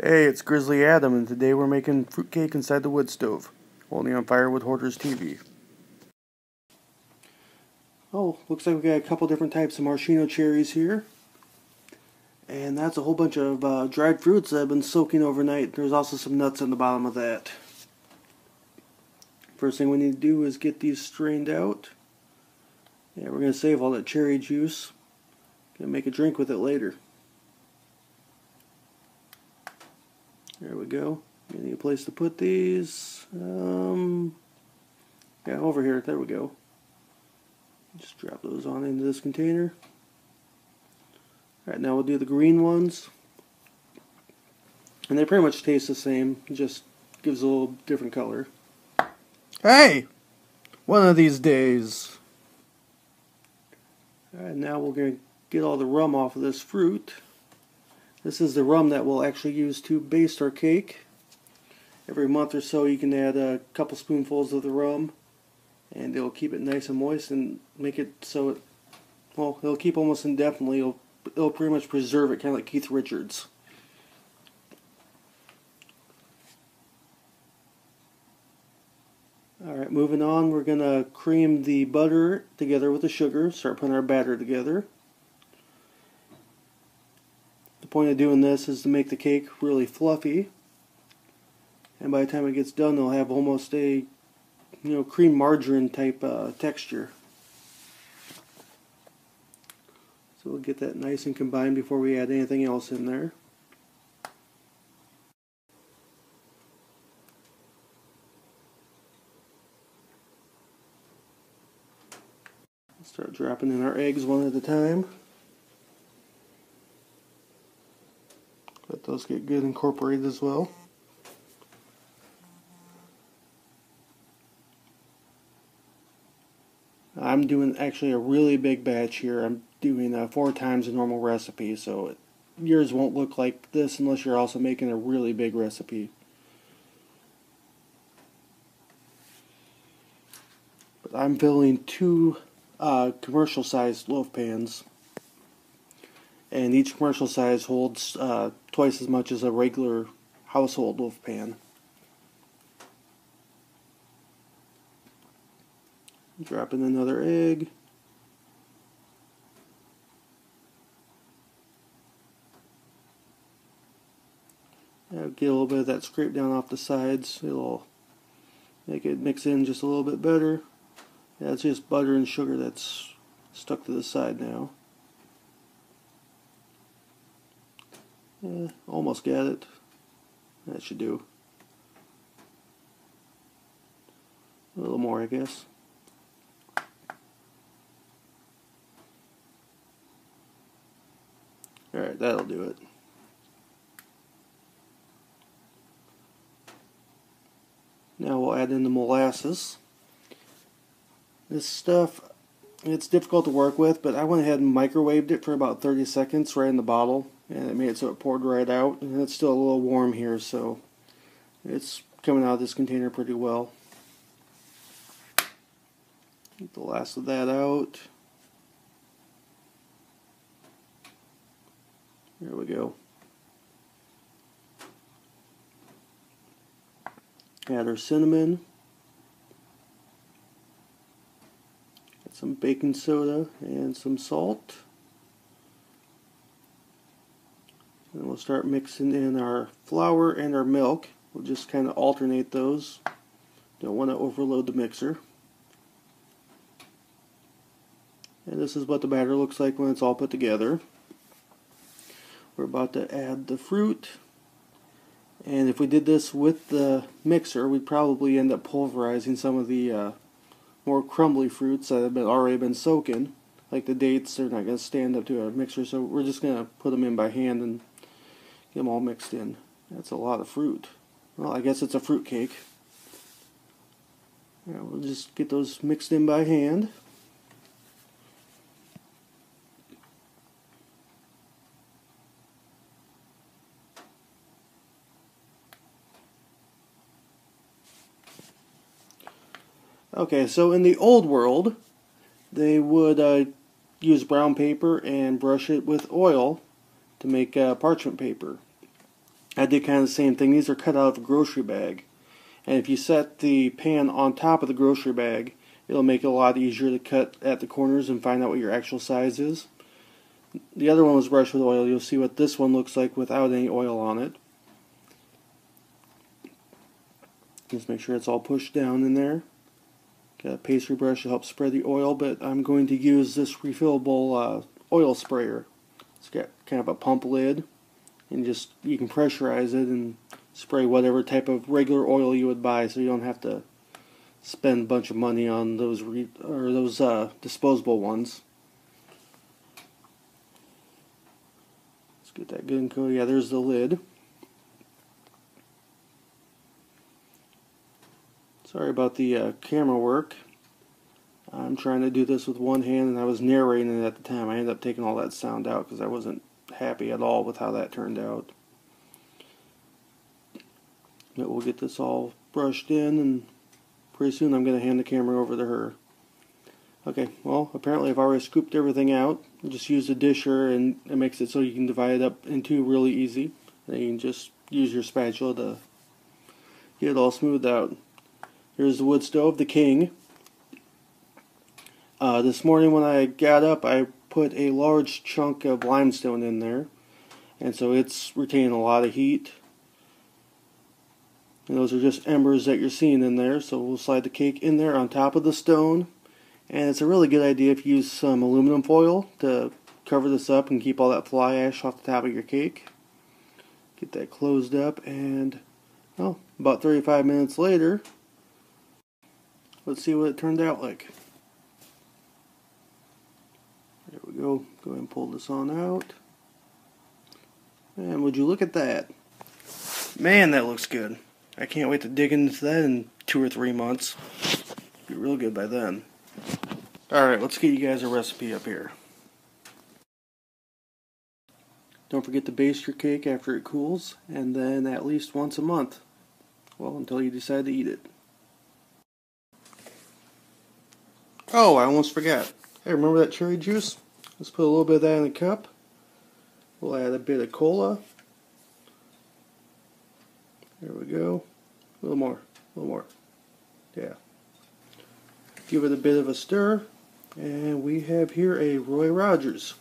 Hey, it's Grizzly Adam, and today we're making fruitcake inside the wood stove, only on Firewood Hoarders TV. Oh, looks like we got a couple different types of maraschino cherries here. And that's a whole bunch of uh, dried fruits that have been soaking overnight. There's also some nuts on the bottom of that. First thing we need to do is get these strained out. Yeah, we're going to save all that cherry juice. Gonna make a drink with it later. There we go. We need a place to put these. Um, yeah, over here. There we go. Just drop those on into this container. Alright, now we'll do the green ones. And they pretty much taste the same, just gives a little different color. Hey! One of these days. Alright, now we're going to get all the rum off of this fruit. This is the rum that we'll actually use to baste our cake. Every month or so you can add a couple spoonfuls of the rum and it'll keep it nice and moist and make it so it, well, it'll keep almost indefinitely. It'll, it'll pretty much preserve it, kind of like Keith Richards. Alright, moving on, we're going to cream the butter together with the sugar, start putting our batter together. The point of doing this is to make the cake really fluffy. And by the time it gets done, they'll have almost a, you know, cream margarine type uh, texture. So we'll get that nice and combined before we add anything else in there. Start dropping in our eggs one at a time. Those get good incorporated as well. I'm doing actually a really big batch here. I'm doing uh, four times the normal recipe, so it, yours won't look like this unless you're also making a really big recipe. But I'm filling two uh, commercial sized loaf pans and each commercial size holds uh, twice as much as a regular household loaf pan. Drop in another egg. get a little bit of that scrape down off the sides. It'll make it mix in just a little bit better. Yeah, just butter and sugar that's stuck to the side now. Almost got it. That should do. A little more, I guess. Alright, that'll do it. Now we'll add in the molasses. This stuff, it's difficult to work with, but I went ahead and microwaved it for about 30 seconds right in the bottle and it made it so it poured right out and it's still a little warm here so it's coming out of this container pretty well. Get the last of that out. There we go. Add our cinnamon. Some baking soda and some salt And we'll start mixing in our flour and our milk. We'll just kind of alternate those. Don't want to overload the mixer. And this is what the batter looks like when it's all put together. We're about to add the fruit. And if we did this with the mixer, we'd probably end up pulverizing some of the uh, more crumbly fruits that have been already been soaking. Like the dates, they're not going to stand up to a mixer, so we're just going to put them in by hand and Get them all mixed in. That's a lot of fruit. Well, I guess it's a fruit cake. Yeah, we'll just get those mixed in by hand. Okay, so in the old world, they would uh, use brown paper and brush it with oil to make uh, parchment paper. I did kind of the same thing. These are cut out of a grocery bag. And if you set the pan on top of the grocery bag, it'll make it a lot easier to cut at the corners and find out what your actual size is. The other one was brushed with oil. You'll see what this one looks like without any oil on it. Just make sure it's all pushed down in there. Got a pastry brush to help spread the oil, but I'm going to use this refillable uh, oil sprayer. It's got kind of a pump lid, and just you can pressurize it and spray whatever type of regular oil you would buy, so you don't have to spend a bunch of money on those re or those uh, disposable ones. Let's get that good and cool. Yeah, there's the lid. Sorry about the uh, camera work. I'm trying to do this with one hand and I was narrating it at the time. I ended up taking all that sound out because I wasn't happy at all with how that turned out. But we'll get this all brushed in and pretty soon I'm going to hand the camera over to her. Okay, well, apparently I've already scooped everything out. Just use a disher and it makes it so you can divide it up in two really easy. And you can just use your spatula to get it all smoothed out. Here's the wood stove, the king. Uh, this morning when I got up, I put a large chunk of limestone in there. And so it's retaining a lot of heat. And those are just embers that you're seeing in there. So we'll slide the cake in there on top of the stone. And it's a really good idea if you use some aluminum foil to cover this up and keep all that fly ash off the top of your cake. Get that closed up and, well, about 35 minutes later, Let's see what it turned out like. There go. Go ahead and pull this on out. And would you look at that? Man, that looks good. I can't wait to dig into that in two or three months. Be real good by then. Alright, let's get you guys a recipe up here. Don't forget to baste your cake after it cools, and then at least once a month. Well, until you decide to eat it. Oh, I almost forgot. Hey, remember that cherry juice? Let's put a little bit of that in a cup. We'll add a bit of cola. There we go. A little more. A little more. Yeah. Give it a bit of a stir. And we have here a Roy Rogers.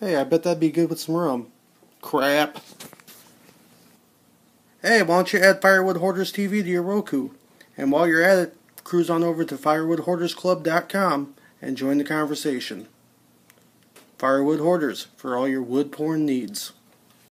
Hey, I bet that'd be good with some rum. Crap. Hey, why don't you add Firewood Hoarders TV to your Roku? And while you're at it, cruise on over to firewoodhoardersclub.com and join the conversation. Firewood Hoarders for all your wood porn needs.